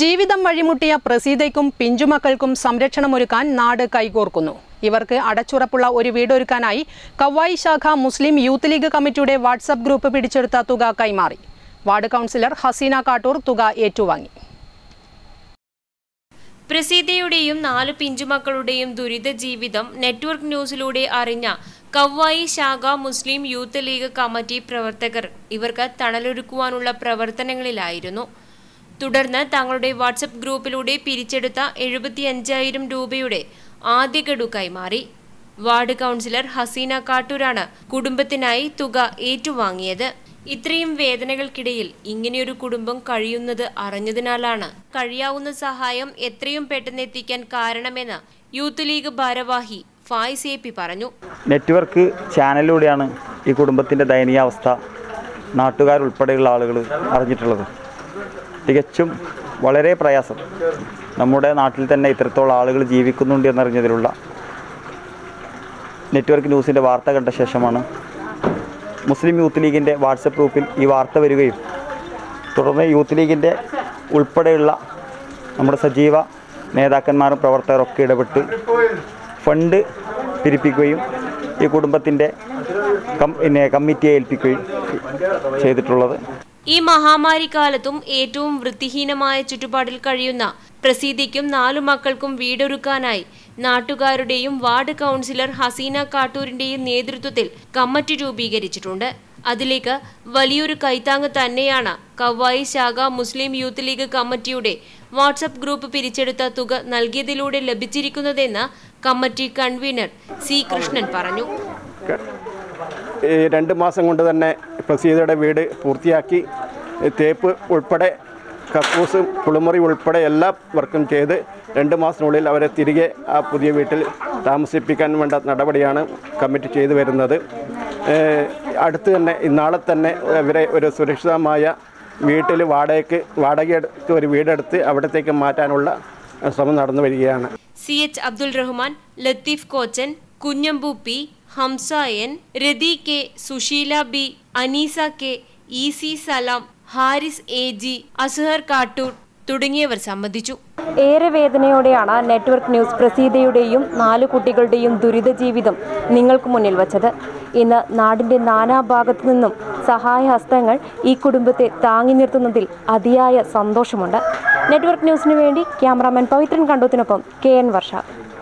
ജീവിതം വഴിമുട്ടിയ പ്രസീതയ്ക്കും പിഞ്ചുമക്കൾക്കും സംരക്ഷണം ഒരുക്കാൻ നാട് കൈകോർക്കുന്നു. ഇവർക്ക് അടച്ചുറപ്പുള്ള ഒരു വീടൊരുക്കാനായി കവായി ശാഖ മുസ്ലിം യൂത്ത് ലീഗ് കമ്മിറ്റിയുടെ വാട്സപ്പ് ഗ്രൂപ്പ് പിടിച്ചെടുത്ത തുക കൈമാറി. വാർഡ് കൗൺസിലർ ഹസീന കാട്ടൂർ തുക ഏറ്റുവാങ്ങി. പ്രസീതയുടെയും നാല് പിഞ്ചുമക്കളുടെയും ദുരിത ജീവിതം നെറ്റ്വർക്ക് ന്യൂസിലൂടെ അറിഞ്ഞ കവ്വായി ശാഖ മുസ്ലിം യൂത്ത് ലീഗ് കമ്മിറ്റി പ്രവർത്തകർ ഇവർക്ക് തണലൊരുക്കുവാനുള്ള പ്രവർത്തനങ്ങളിലായിരുന്നു. തുടർന്ന് തങ്ങളുടെ വാട്സപ്പ് ഗ്രൂപ്പിലൂടെ പിരിച്ചെടുത്ത എഴുപത്തിയഞ്ചായിരം രൂപയുടെ ആദ്യ ഗഡു കൈമാറി വാർഡ് കൗൺസിലർ ഹസീന കാട്ടൂരാണ് കുടുംബത്തിനായി തുക ഏറ്റുവാങ്ങിയത്. ഇത്രയും വേദനകൾക്കിടയിൽ ഇങ്ങനെയൊരു കുടുംബം കഴിയുന്നത് അറിഞ്ഞതിനാലാണ് കഴിയാവുന്ന സഹായം എത്രയും പെട്ടെന്ന് എത്തിക്കാൻ കാരണമെന്ന് യൂത്ത് ലീഗ് ഭാരവാഹി ഫായിസ് എ പി പറഞ്ഞു. നെറ്റ്വർക്ക് ചാനലിലൂടെയാണ് ഈ കുടുംബത്തിന്റെ ദയനീയാവസ്ഥ നാട്ടുകാരുൾപ്പെടെയുള്ള ആളുകൾ അറിഞ്ഞിട്ടുള്ളത്. തികച്ചും വളരെ പ്രയാസം. നമ്മുടെ നാട്ടിൽ തന്നെ ഇത്രത്തോളം ആളുകൾ ജീവിക്കുന്നുണ്ട് എന്നറിഞ്ഞതിലുള്ള നെറ്റ്വർക്ക് ന്യൂസിന്റെ വാർത്ത കണ്ട ശേഷമാണ് മുസ്ലിം യൂത്ത് ലീഗിന്റെ വാട്സപ്പ് ഗ്രൂപ്പിൽ ഈ വാർത്ത വരികയും തുടർന്ന് യൂത്ത് ലീഗിന്റെ ഉൾപ്പെടെയുള്ള നമ്മുടെ സജീവ നേതാക്കന്മാരും പ്രവർത്തകരൊക്കെ ഇടപെട്ട് ഫണ്ട് പിരിപ്പിക്കുകയും ഈ കുടുംബത്തിന്റെ കം പിന്നെ കമ്മിറ്റിയെ ഏൽപ്പിക്കുകയും ചെയ്തിട്ടുള്ളത്. ഈ മഹാമാരി കാലത്തും ഏറ്റവും വൃത്തിഹീനമായ ചുറ്റുപാടിൽ കഴിയുന്ന പ്രസീതിക്കും നാലു മക്കൾക്കും വീടൊരുക്കാനായി നാട്ടുകാരുടെയും വാർഡ് കൗൺസിലർ ഹസീന കാട്ടൂരിന്റെയും നേതൃത്വത്തിൽ കമ്മിറ്റി രൂപീകരിച്ചിട്ടുണ്ട്. അതിലേക്ക് വലിയൊരു കൈത്താങ്ങ് തന്നെയാണ് കവ്വായി ശാഖ മുസ്ലിം യൂത്ത് ലീഗ് കമ്മിറ്റിയുടെ വാട്സപ്പ് ഗ്രൂപ്പ് പിരിച്ചെടുത്ത തുക നൽകിയതിലൂടെ ലഭിച്ചിരിക്കുന്നതെന്ന് കമ്മിറ്റി കൺവീനർ സി കൃഷ്ണൻ പറഞ്ഞു. രണ്ട് മാസം കൊണ്ട് തന്നെ പ്രസീതയുടെ വീട് പൂർത്തിയാക്കി. തേപ്പ് ഉൾപ്പെടെ കക്കൂസ് കുളിമുറി ഉൾപ്പെടെ എല്ലാ വർക്കും ചെയ്ത് രണ്ട് മാസത്തിനുള്ളിൽ അവരെ തിരികെ ആ പുതിയ വീട്ടിൽ താമസിപ്പിക്കാൻ വേണ്ട നടപടിയാണ് കമ്മിറ്റ് ചെയ്തു വരുന്നത്. അടുത്ത് തന്നെ നാളെ തന്നെ ഇവരെ ഒരു സുരക്ഷിതമായ വീട്ടിൽ വാടകയ്ക്ക് വാടകയെടുത്ത് ഒരു വീടെടുത്ത് അവിടത്തേക്ക് മാറ്റാനുള്ള ശ്രമം നടന്നു വരികയാണ്. C H Abdul Rahman Latheef Kochan Kunhambu P Hamsa N Rathi K Susheela B Aneesa K E C Salam Haris A G Azhar Kattoor തുടങ്ങിയവർ സംബന്ധിച്ചു. ഏറെ വേദനയോടെയാണ് നെറ്റ്വർക്ക് ന്യൂസ് പ്രസീതയുടെയും നാലു കുട്ടികളുടെയും ദുരിത ജീവിതം നിങ്ങൾക്ക് മുന്നിൽ വച്ചത്. ഇന്ന് നാടിന്റെ നാനാഭാഗത്തു നിന്നും സഹായഹസ്തങ്ങൾ ഈ കുടുംബത്തെ താങ്ങി നിർത്തുന്നതിൽ അതിയായ സന്തോഷമുണ്ട്. നെറ്റ്വർക്ക് ന്യൂസിനു വേണ്ടി ക്യാമറാമാൻ പവിത്രൻ കണ്ടോത്തിനൊപ്പം കെ എൻ വർഷ.